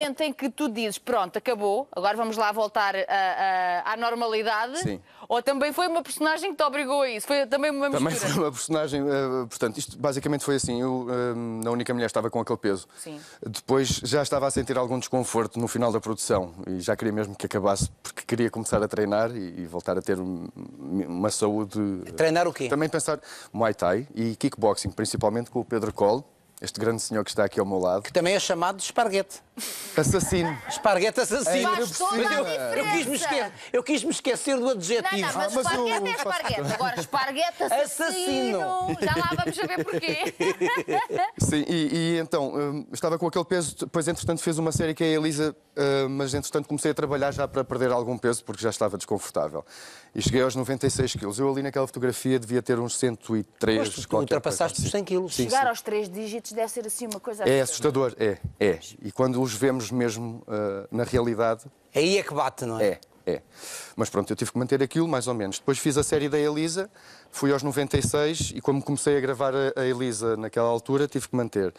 momento em que tu dizes, pronto, acabou, agora vamos lá voltar a- a- à normalidade? Sim. Ou também foi uma personagem que te obrigou a isso? Foi também uma Também mistura? foi uma personagem. eh, portanto, isto basicamente foi assim. Eu, eh, na única mulher, estava com aquele peso. Sim. Depois já estava a sentir algum desconforto no final da produção e já queria mesmo que acabasse, porque queria começar a treinar e, e voltar a ter um- uma saúde. Treinar o quê? Também pensar Muay Thai e kickboxing, principalmente com o Pedro Cole, este grande senhor que está aqui ao meu lado. Que também é chamado de esparguete. Assassino. Esparguete assassino. Faz toda Mas eu, a eu quis me esquecer, eu quis me esquecer do Não, adjetivo. não, mas, mas esparguete o- é esparguete. Agora, esparguete assassino. Assassino. Já lá vamos saber porquê. Sim, e, e então, hum, estava com aquele peso, depois entretanto fez uma série que é a Elisa, hum, mas entretanto comecei a trabalhar já para perder algum peso porque já estava desconfortável. E cheguei aos 96 quilos. Eu ali naquela fotografia devia ter uns 103 Pois, tu qualquer ultrapassaste coisa os 100 quilos. Sim, Chegar sim. aos três dígitos deve ser assim uma coisa É assustador, é, é. E quando os vemos mesmo ah, na realidade, Aí é que bate, não é? é, é. Mas pronto, eu tive que manter aquilo, mais ou menos. Depois fiz a série da Elisa, fui aos 96 e como comecei a gravar a, a Elisa naquela altura, tive que manter.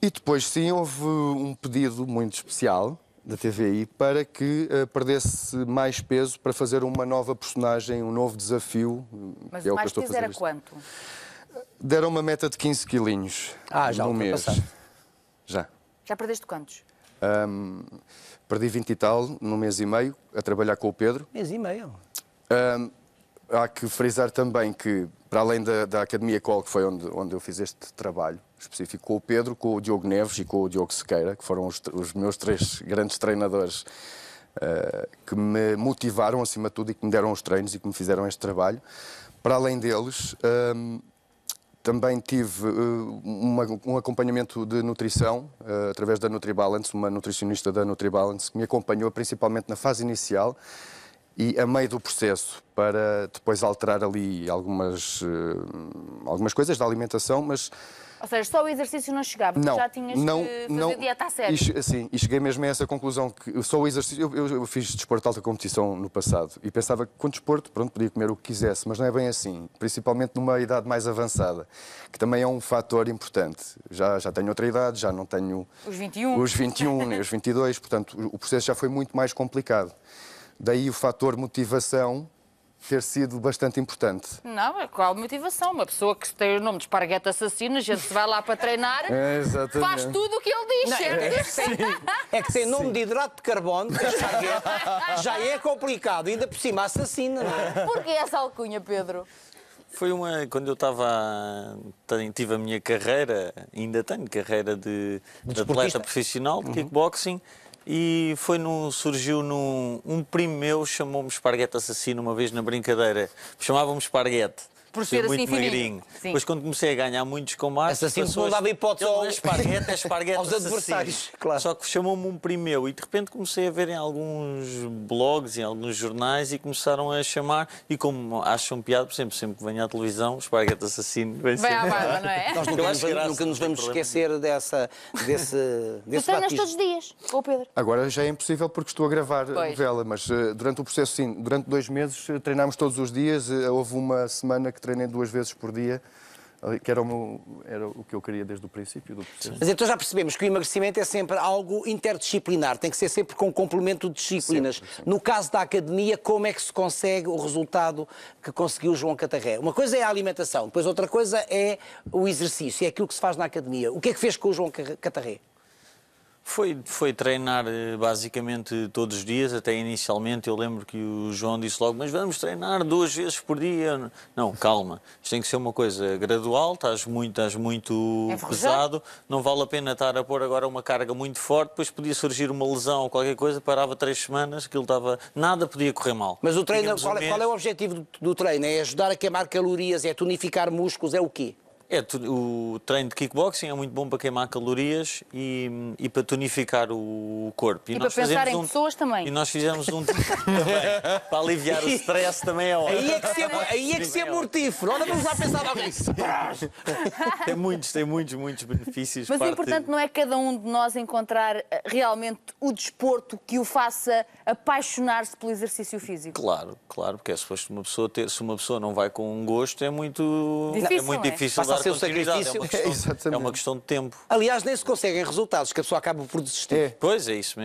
E depois sim houve um pedido muito especial da TVI para que eh, perdesse mais peso para fazer uma nova personagem, um novo desafio. Mas que é o que mais a peso era quanto? Deram uma meta de 15 quilinhos Ah, já no mês. Já. Já perdeste quantos? Ahm, perdi 20 e tal num mês e meio a trabalhar com o Pedro. Mês e meio. Ahm, há que frisar também que, para além da, da Academia Col, que foi onde, onde eu fiz este trabalho específico com o Pedro, com o Diogo Neves e com o Diogo Sequeira, que foram os, os meus três grandes treinadores ah, que me motivaram acima de tudo e que me deram os treinos e que me fizeram este trabalho. Para além deles, ahm, também tive uh, uma- um acompanhamento de nutrição uh, através da NutriBalance, uma nutricionista da NutriBalance que me acompanhou principalmente na fase inicial e a meio do processo para depois alterar ali algumas, uh, algumas coisas da alimentação, mas Ou seja, só o exercício não chegava, não, já tinhas não, que fazer não, dieta a sério. E, sim, e cheguei mesmo a essa conclusão que só o exercício. Eu, eu- eu fiz desporto de alta competição no passado e pensava que com desporto, pronto, podia comer o que quisesse, mas não é bem assim, principalmente numa idade mais avançada, que também é um fator importante. Já, já tenho outra idade, já não tenho Os 21. os 21 nem os 22, portanto o processo já foi muito mais complicado. Daí o fator motivação ter sido bastante importante. Não, é qual motivação? Uma pessoa que tem o nome de esparguete assassino, a gente se vai lá para treinar, É, exatamente. faz tudo o que ele diz, Não, é, é, que certo? tem, é que tem nome de hidrato de carbono, é esparguete, já é complicado, ainda por cima assassina, não é? Porquê essa alcunha, Pedro? Foi uma. Quando eu estava. Tive a minha carreira, ainda tenho carreira de, de desportista? atleta profissional de kickboxing. E foi num, surgiu num. Um primo meu chamou-me esparguete assassino uma vez na brincadeira. Chamavam-me esparguete. Por ser muito assim fininho. magrinho. Sim. Depois, quando comecei a ganhar muitos combates. Assassino passou não dava hipótese ao- esparguete, esparguete aos adversários, claro. Só que chamou-me um primo meu e de repente comecei a ver em alguns blogs, em alguns jornais e começaram a chamar. E como acham piada, por exemplo, sempre que venho à televisão, esparguete assassino. Vem Vai à sempre. barba, não é? Nós nunca, acho nos, vamos- graça, nunca nos vamos problema esquecer dessa, desse, Tu desse treinas batismo. todos os dias, ô Pedro? Agora já é impossível porque estou a gravar a Pois. novela, mas eh, durante o processo, sim, durante dois meses eh, treinámos todos os dias. Eh, houve uma semana que treinei duas vezes por dia, que era o, meu- era o que eu queria desde o princípio do processo. Mas então já percebemos que o emagrecimento é sempre algo interdisciplinar, tem que ser sempre com complemento de disciplinas. Sempre, sempre. No caso da academia, como é que se consegue o resultado que conseguiu o João Catarré? Uma coisa é a alimentação, depois outra coisa é o exercício, é aquilo que se faz na academia. O que é que fez com o João Ca- Catarré? Foi, foi treinar eh, basicamente todos os dias, até inicialmente eu lembro que o João disse logo, mas vamos treinar duas vezes por dia. Não, calma, isto tem que ser uma coisa gradual, estás muito, estás muito Enferrujado. pesado, não vale a pena estar a pôr agora uma carga muito forte, depois podia surgir uma lesão ou qualquer coisa, parava três semanas, aquilo estava. nada podia correr mal. Mas o treino, Tínhamos um qual, é, qual é o objetivo do, do treino? É ajudar a queimar calorias, é tonificar músculos, é o quê? É, o treino de kickboxing é muito bom para queimar calorias e, e para tonificar o corpo. E nós para pensar em pessoas também. E nós fizemos um também, para aliviar o stress também é ótimo. Aí é que se é, aí é, que se é mortífero. Ora, vamos lá pensar nisso. Tem muitos, tem muitos, muitos benefícios. Mas o parte- importante não é cada um de nós encontrar eh, realmente o desporto que o faça apaixonar-se pelo exercício físico. Claro, claro, porque é suposto uma pessoa ter, se uma pessoa não vai com um gosto, é muito Difícil, é muito é? difícil Passa a dar ser o sacrifício. É uma, questão, é uma questão de tempo. Aliás, nem se conseguem resultados, que a pessoa acaba por desistir. É. Pois é isso mesmo.